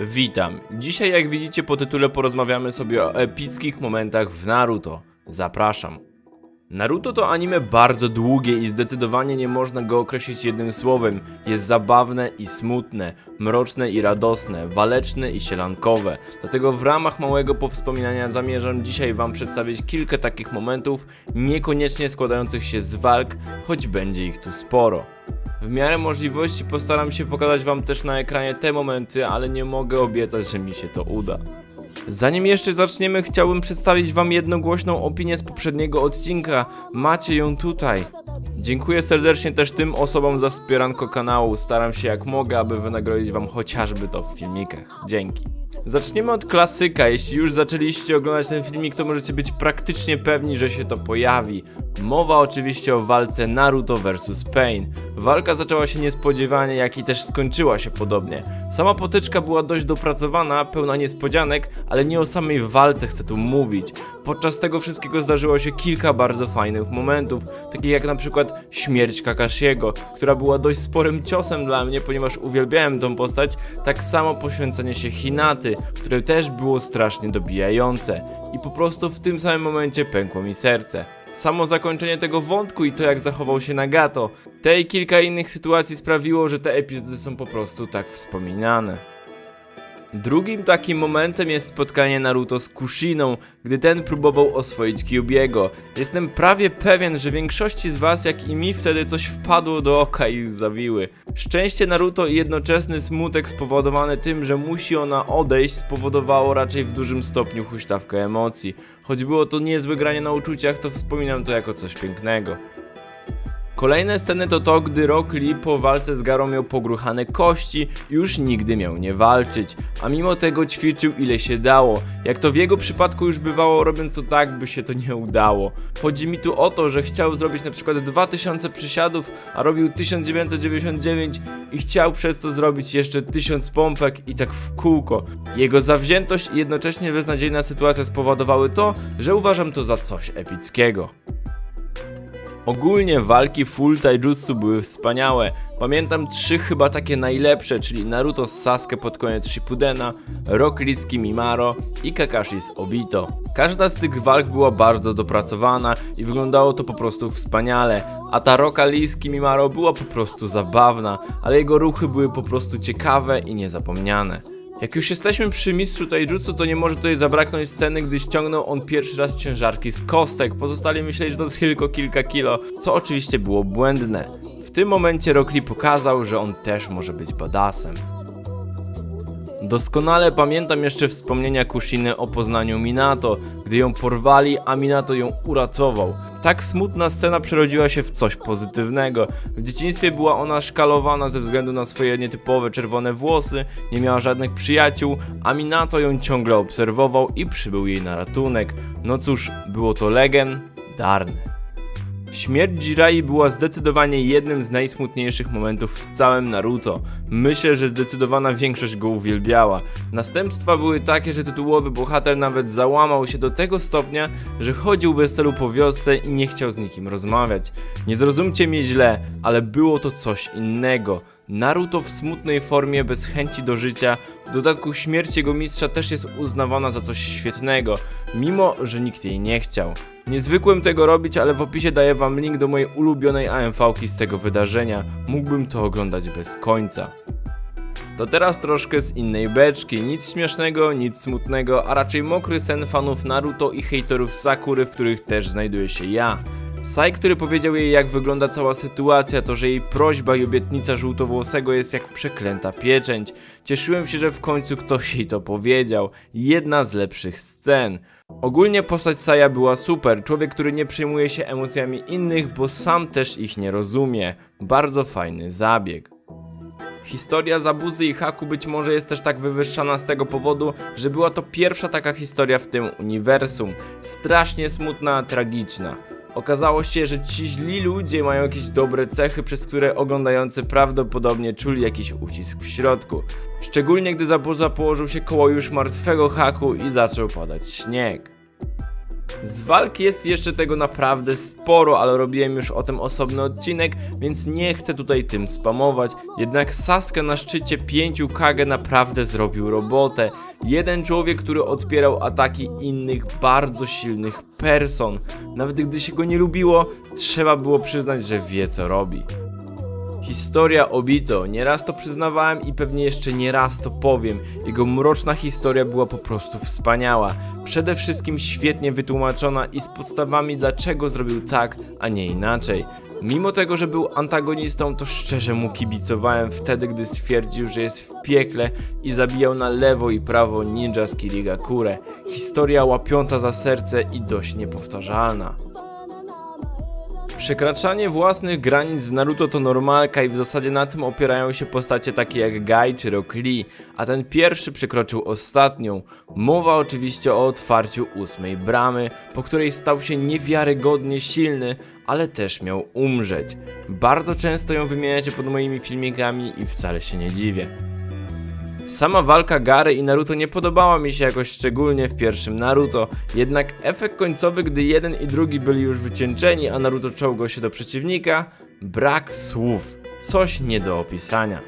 Witam. Dzisiaj jak widzicie po tytule porozmawiamy sobie o epickich momentach w Naruto. Zapraszam. Naruto to anime bardzo długie i zdecydowanie nie można go określić jednym słowem. Jest zabawne i smutne, mroczne i radosne, waleczne i sielankowe. Dlatego w ramach małego powspominania zamierzam dzisiaj wam przedstawić kilka takich momentów, niekoniecznie składających się z walk, choć będzie ich tu sporo. W miarę możliwości postaram się pokazać wam też na ekranie te momenty, ale nie mogę obiecać, że mi się to uda. Zanim jeszcze zaczniemy, chciałbym przedstawić wam jednogłośną opinię z poprzedniego odcinka. Macie ją tutaj. Dziękuję serdecznie też tym osobom za wspieranko kanału. Staram się jak mogę, aby wynagrodzić wam chociażby to w filmikach. Dzięki. Zaczniemy od klasyka. Jeśli już zaczęliście oglądać ten filmik, to możecie być praktycznie pewni, że się to pojawi. Mowa oczywiście o walce Naruto vs Pain. Walka zaczęła się niespodziewanie, jak i też skończyła się podobnie. Sama potyczka była dość dopracowana, pełna niespodzianek, ale nie o samej walce chcę tu mówić. Podczas tego wszystkiego zdarzyło się kilka bardzo fajnych momentów, takich jak na przykład śmierć Kakashiego, która była dość sporym ciosem dla mnie, ponieważ uwielbiałem tą postać, tak samo poświęcenie się Hinaty, które też było strasznie dobijające. I po prostu w tym samym momencie pękło mi serce. Samo zakończenie tego wątku i to jak zachował się Nagato, te i kilka innych sytuacji sprawiło, że te epizody są po prostu tak wspominane. Drugim takim momentem jest spotkanie Naruto z Kushiną, gdy ten próbował oswoić Kyubiego. Jestem prawie pewien, że większości z was, jak i mi, wtedy coś wpadło do oka i zawiły. Szczęście Naruto i jednoczesny smutek spowodowany tym, że musi ona odejść, spowodowało raczej w dużym stopniu huśtawkę emocji. Choć było to niezłe granie na uczuciach, to wspominam to jako coś pięknego. Kolejne sceny to to, gdy Rock Lee po walce z Garą miał pogruchane kości już nigdy miał nie walczyć, a mimo tego ćwiczył ile się dało. Jak to w jego przypadku już bywało, robiąc to tak, by się to nie udało. Chodzi mi tu o to, że chciał zrobić na przykład 2000 przysiadów, a robił 1999 i chciał przez to zrobić jeszcze 1000 pompek i tak w kółko. Jego zawziętość i jednocześnie beznadziejna sytuacja spowodowały to, że uważam to za coś epickiego. Ogólnie walki full taijutsu były wspaniałe. Pamiętam trzy chyba takie najlepsze, czyli Naruto z Sasuke pod koniec Shippudena, Rock Lee z Kimimaro i Kakashi z Obito. Każda z tych walk była bardzo dopracowana i wyglądało to po prostu wspaniale, a ta Rocka Lee z Kimimaro była po prostu zabawna, ale jego ruchy były po prostu ciekawe i niezapomniane. Jak już jesteśmy przy mistrzu taijutsu, to nie może tutaj zabraknąć sceny, gdy ściągnął on pierwszy raz ciężarki z kostek. Pozostali myśleli, że to tylko kilka kilo, co oczywiście było błędne. W tym momencie Rock Lee pokazał, że on też może być badassem. Doskonale pamiętam jeszcze wspomnienia Kushiny o poznaniu Minato, gdy ją porwali, a Minato ją uratował. Tak smutna scena przerodziła się w coś pozytywnego. W dzieciństwie była ona szkalowana ze względu na swoje nietypowe czerwone włosy, nie miała żadnych przyjaciół, a Minato ją ciągle obserwował i przybył jej na ratunek. No cóż, było to legendarne. Śmierć Jirai była zdecydowanie jednym z najsmutniejszych momentów w całym Naruto. Myślę, że zdecydowana większość go uwielbiała. Następstwa były takie, że tytułowy bohater nawet załamał się do tego stopnia, że chodził bez celu po wiosce i nie chciał z nikim rozmawiać. Nie zrozumcie mnie źle, ale było to coś innego. Naruto w smutnej formie, bez chęci do życia, w dodatku śmierć jego mistrza też jest uznawana za coś świetnego, mimo że nikt jej nie chciał. Niezwykłem tego robić, ale w opisie daję wam link do mojej ulubionej AMV-ki z tego wydarzenia. Mógłbym to oglądać bez końca. To teraz troszkę z innej beczki, nic śmiesznego, nic smutnego, a raczej mokry sen fanów Naruto i hejterów Sakury, w których też znajduję się ja. Sai, który powiedział jej jak wygląda cała sytuacja, to że jej prośba i obietnica żółtowłosego jest jak przeklęta pieczęć. Cieszyłem się, że w końcu ktoś jej to powiedział. Jedna z lepszych scen. Ogólnie postać Saja była super, człowiek, który nie przejmuje się emocjami innych, bo sam też ich nie rozumie. Bardzo fajny zabieg. Historia Zabuzy i Haku być może jest też tak wywyższana z tego powodu, że była to pierwsza taka historia w tym uniwersum. Strasznie smutna, tragiczna. Okazało się, że ci źli ludzie mają jakieś dobre cechy, przez które oglądający prawdopodobnie czuli jakiś ucisk w środku. Szczególnie gdy Zabuza położył się koło już martwego Haku i zaczął padać śnieg. Z walki jest jeszcze tego naprawdę sporo, ale robiłem już o tym osobny odcinek, więc nie chcę tutaj tym spamować. Jednak Sasuke na szczycie 5 Kage naprawdę zrobił robotę. Jeden człowiek, który odpierał ataki innych bardzo silnych person. Nawet gdy się go nie lubiło, trzeba było przyznać, że wie co robi. Historia Obito, nieraz to przyznawałem i pewnie jeszcze nie raz to powiem. Jego mroczna historia była po prostu wspaniała. Przede wszystkim świetnie wytłumaczona i z podstawami dlaczego zrobił tak, a nie inaczej. Mimo tego, że był antagonistą, to szczerze mu kibicowałem wtedy, gdy stwierdził, że jest w piekle i zabijał na lewo i prawo ninja z Kirigakure. Historia łapiąca za serce i dość niepowtarzalna. Przekraczanie własnych granic w Naruto to normalka i w zasadzie na tym opierają się postacie takie jak Gai czy Rock Lee, a ten pierwszy przekroczył ostatnią. Mowa oczywiście o otwarciu ósmej bramy, po której stał się niewiarygodnie silny, ale też miał umrzeć. Bardzo często ją wymieniacie pod moimi filmikami i wcale się nie dziwię. Sama walka Gary i Naruto nie podobała mi się jakoś szczególnie w pierwszym Naruto, jednak efekt końcowy, gdy jeden i drugi byli już wycieńczeni, a Naruto czołgał się do przeciwnika, brak słów, coś nie do opisania.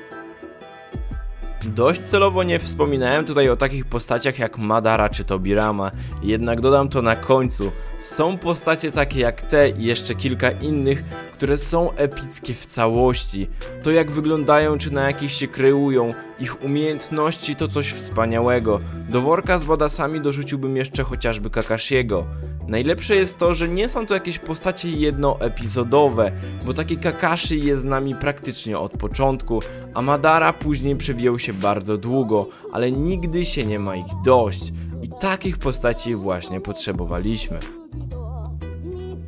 Dość celowo nie wspominałem tutaj o takich postaciach jak Madara czy Tobirama, jednak dodam to na końcu. Są postacie takie jak te i jeszcze kilka innych, które są epickie w całości. To jak wyglądają czy na jakich się kreują, ich umiejętności to coś wspaniałego. Do worka z badasami dorzuciłbym jeszcze chociażby Kakashiego. Najlepsze jest to, że nie są to jakieś postacie jednoepizodowe, bo taki Kakashi jest z nami praktycznie od początku, a Madara później przewijał się bardzo długo, ale nigdy się nie ma ich dość. I takich postaci właśnie potrzebowaliśmy.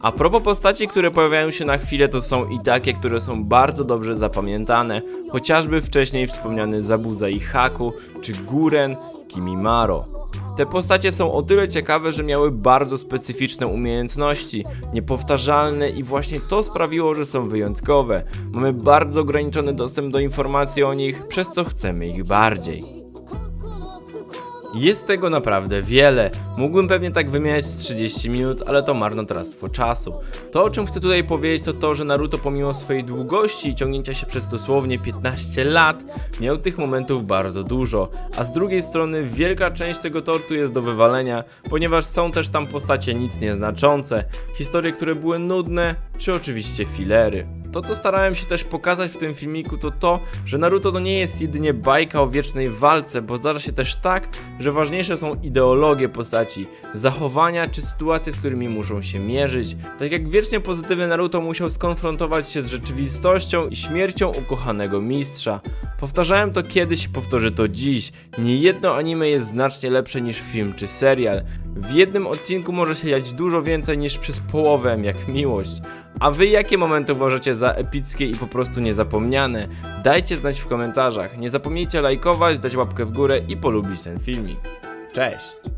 A propos postaci, które pojawiają się na chwilę, to są i takie, które są bardzo dobrze zapamiętane, chociażby wcześniej wspomniany Zabuza i Haku, czy Guren, Kimimaro. Te postacie są o tyle ciekawe, że miały bardzo specyficzne umiejętności, niepowtarzalne i właśnie to sprawiło, że są wyjątkowe. Mamy bardzo ograniczony dostęp do informacji o nich, przez co chcemy ich bardziej. Jest tego naprawdę wiele. Mógłbym pewnie tak wymieniać z 30 minut, ale to marnotrawstwo czasu. To o czym chcę tutaj powiedzieć to to, że Naruto pomimo swojej długości i ciągnięcia się przez dosłownie 15 lat, miał tych momentów bardzo dużo, a z drugiej strony wielka część tego tortu jest do wywalenia, ponieważ są też tam postacie nic nieznaczące, historie, które były nudne, czy oczywiście filery. To, co starałem się też pokazać w tym filmiku, to to, że Naruto to nie jest jedynie bajka o wiecznej walce, bo zdarza się też tak, że ważniejsze są ideologie postaci, zachowania czy sytuacje, z którymi muszą się mierzyć. Tak jak wiecznie pozytywny Naruto musiał skonfrontować się z rzeczywistością i śmiercią ukochanego mistrza. Powtarzałem to kiedyś i powtórzę to dziś. Nie jedno anime jest znacznie lepsze niż film czy serial. W jednym odcinku może się dziać dużo więcej niż przez połowę jak miłość. A wy jakie momenty uważacie za epickie i po prostu niezapomniane? Dajcie znać w komentarzach. Nie zapomnijcie lajkować, dać łapkę w górę i polubić ten filmik. Cześć!